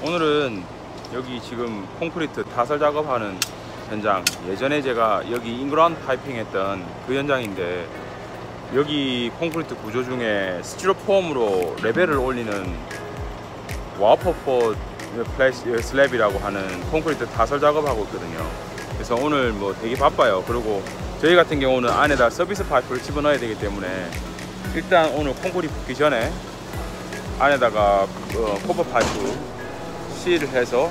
오늘은 여기 지금 콘크리트 타설 작업하는 현장. 예전에 제가 여기 in-ground piping 했던 그 현장인데 여기 콘크리트 구조 중에 스티로폼으로 레벨을 올리는 와퍼포 플래시 슬랩이라고 하는 콘크리트 타설 작업하고 있거든요. 그래서 오늘 뭐 되게 바빠요. 그리고 저희 같은 경우는 안에다 서비스 파이프를 집어넣어야 되기 때문에 일단 오늘 콘크리트 붓기 전에 안에다가 어, copper 파이프 실을 해서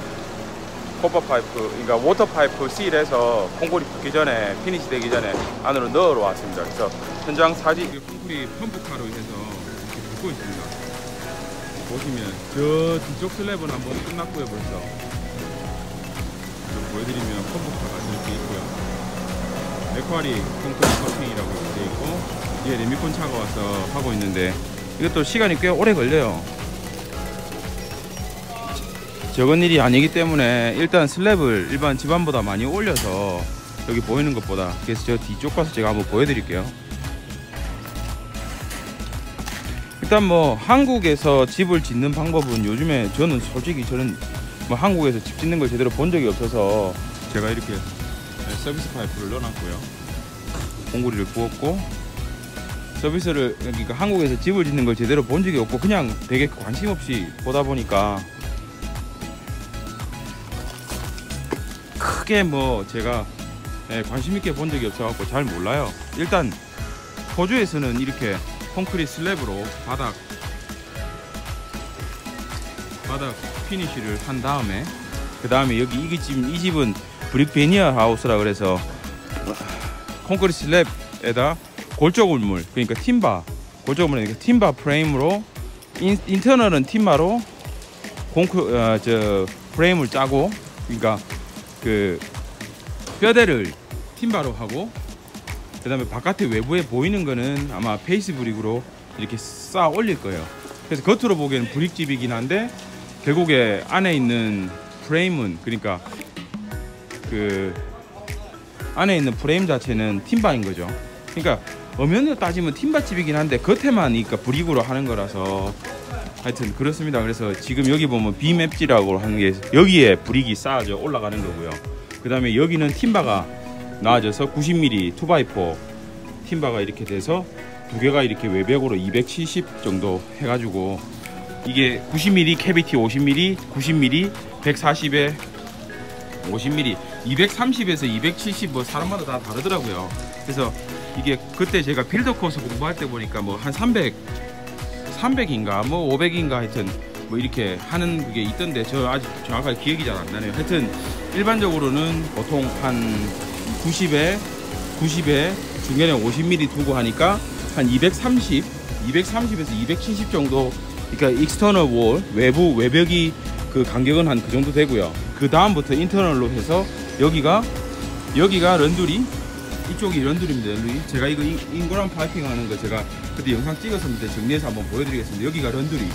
copper 파이프, 그러니까 water 파이프 실해서 콘크리트 붓기 전에 finish 되기 전에 안으로 넣으러 왔습니다. 그래서 현장 사진 콘크리트 펌프카로 해서 이렇게 붓고 있습니다. 보시면 저 뒤쪽 slab은 한번 끝났고요 벌써. 보여드리면 펌프카가 이렇게 있고요. 에콰리 콘크리트 커팅이라고 되어 있고 뒤에 레미콘 차가 와서 하고 있는데 이것도 시간이 꽤 오래 걸려요. 적은 일이 아니기 때문에 일단 슬랩을 일반 집안보다 많이 올려서 여기 보이는 것보다 그래서 저 뒤쪽 가서 제가 한번 보여드릴게요. 일단 뭐 한국에서 집을 짓는 방법은 요즘에 저는 솔직히 저는 뭐 한국에서 집 짓는 걸 제대로 본 적이 없어서 제가 이렇게 서비스 파이프를 넣어놨고요. 공구리를 부었고 서비스를 그러니까 한국에서 집을 짓는 걸 제대로 본 적이 없고 그냥 되게 관심 없이 보다 보니까 크게 뭐 제가 예, 관심 있게 본 적이 없어갖고 잘 몰라요. 일단 호주에서는 이렇게 콘크리트 슬랩으로 바닥 바닥 finish를 한 다음에 그 다음에 여기 이게 지금 이 집은 brick veneer house라 그래서 콘크리트 slab에다 골조물물 그러니까 timber 골조물은 이렇게 timber 프레임으로 인, internal은 timber로 콘크 어, 저 프레임을 짜고 그러니까 그 뼈대를 timber로 하고 그 다음에 바깥에 외부에 보이는 거는 아마 face brick으로 이렇게 쌓아 올릴 거예요. 그래서 겉으로 보기에는 브릭집이긴 한데 결국에 안에 있는 프레임은 그러니까 그 안에 있는 프레임 자체는 팀바인 거죠. 그러니까 엄연히 따지면 팀바집이긴 한데 겉에만 그러니까 브릭으로 하는 거라서 하여튼 그렇습니다. 그래서 지금 여기 보면 비맵지라고 하는 게 여기에 브릭이 쌓아져 올라가는 거고요. 그 다음에 여기는 팀바가 나와져서 90mm 2x4 timber가 이렇게 돼서 두 개가 이렇게 외벽으로 270 정도 해가지고 이게 90mm cavity 50mm 90mm 140에 50mm 230에서 270뭐 사람마다 다 다르더라고요. 그래서 이게 그때 제가 builder 코스 공부할 때 보니까 뭐 한 300 300인가 뭐 500인가 하여튼 뭐 이렇게 하는 그게 있던데 저 아직 정확하게 기억이 잘 안 나네요. 하여튼 일반적으로는 보통 한 90에 90에 중간에 50mm 두고 하니까 한 230, 230에서 270 정도 그러니까 external wall 외부 외벽이 그 간격은 한 그 정도 되고요. 그 다음부터 internal로 해서 여기가 여기가 laundry 이쪽이 laundry입니다. laundry. 제가 이거 in-ground piping 하는 거 제가 그때 영상 찍었었는데 정리해서 한번 보여드리겠습니다. 여기가 laundry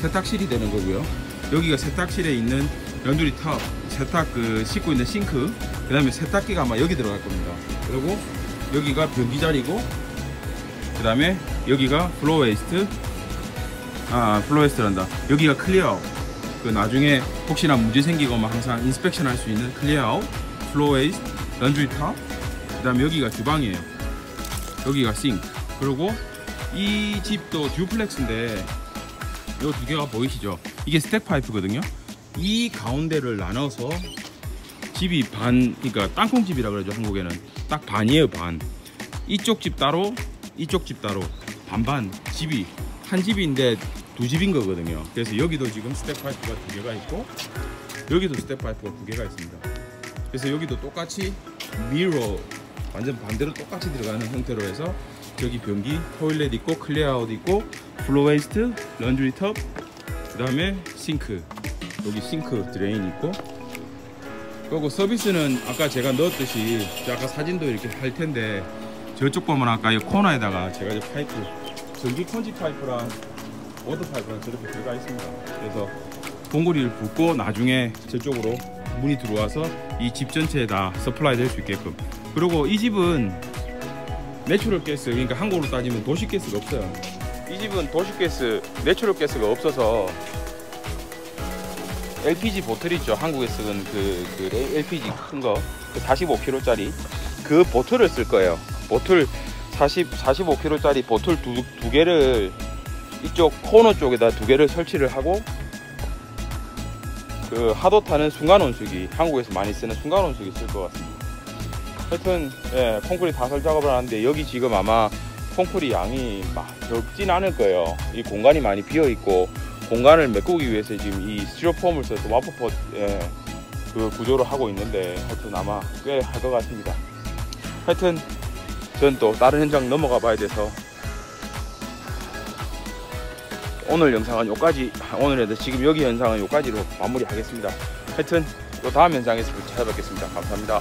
세탁실이 되는 거고요. 여기가 세탁실에 있는 laundry tub, 세탁 그 씻고 있는 싱크, 그 다음에 세탁기가 아마 여기 들어갈 겁니다. 그리고 여기가 변기 자리고, 그 다음에 여기가 floor waste, 아 floor waste란다. 여기가 clear. 그 나중에 혹시나 문제 생기거나 항상 inspection 할 수 있는 clear out, floor waste, laundry tub, 그 다음에 여기가 주방이에요. 여기가 싱크. 그리고 이 집도 duplex인데 요 두 개가 보이시죠? 이게 stack 파이프거든요. 이 가운데를 나눠서 집이 반, 그러니까 땅콩집이라 그러죠 한국에는 딱 반이에요 반. 이쪽 집 따로, 이쪽 집 따로 반반 집이 한 집인데 두 집인 거거든요. 그래서 여기도 지금 stack 파이프가 두 개가 있고 여기도 stack 파이프가 두 개가 있습니다. 그래서 여기도 똑같이 mirror 완전 반대로 똑같이 들어가는 형태로 해서 저기 변기, toilet 있고 clear out 있고 floor waste, laundry tub, 그 다음에 싱크 여기 싱크 drain 있고. 그리고 서비스는 아까 제가 넣었듯이 아까 사진도 이렇게 할 텐데 저쪽 보면 아까 이 코너에다가 제가 이제 파이프 전기 conduit 파이프랑 water 파이프랑 저렇게 들어가 있습니다. 그래서 공구리를 붓고 나중에 저쪽으로 물이 들어와서 이 집 전체에 다 supply 될 수 있게끔 그리고 이 집은 natural gas 그러니까 한국으로 따지면 도시 가스가 없어요 이 집은 도시 가스 내추럴 가스가 없어서 LPG 보틀 있죠. 한국에 쓰는 그, 그 LPG 큰 거, 그 45kg짜리 그 bottle을 쓸 거예요. 보틀 40 45kg짜리 bottle 두, 두 개를 이쪽 코너 쪽에다 두 개를 설치를 하고 그 하도 타는 순간 온수기 한국에서 많이 쓰는 순간 온수기 쓸 것 같습니다. 하여튼 예, 콘크리트 다설 작업을 하는데 여기 지금 아마 콘크리트 양이 막 적진 않을 거예요. 이 공간이 많이 비어 있고 공간을 메꾸기 위해서 지금 이 스티로폼을 써서 와퍼포 예, 그 구조를 하고 있는데 하여튼 아마 꽤 할 것 같습니다. 하여튼 전 또 다른 현장 넘어가 봐야 돼서 오늘 영상은 여기까지 오늘에도 지금 여기 영상은 여기까지로 마무리 하겠습니다. 하여튼 또 다음 영상에서 찾아뵙겠습니다. 감사합니다.